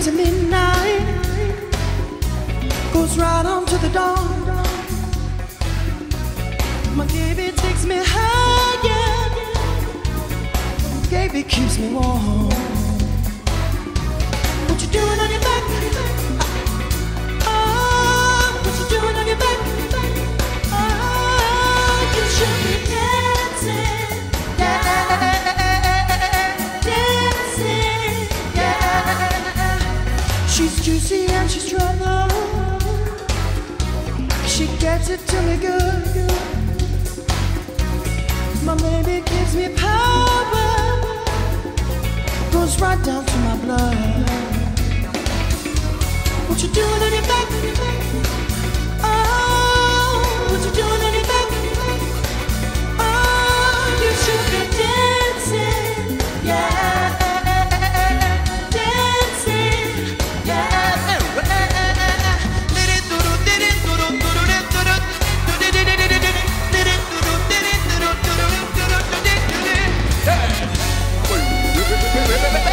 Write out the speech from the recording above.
into midnight, goes right on to the dawn. My baby takes me higher, baby keeps me warm. She and she's trouble. She gets it to me good, good. My baby gives me power. Goes right down to my blood. What you doing on your back? Oh, what you doing on your back? Oh, you should be dancing, yeah. Remember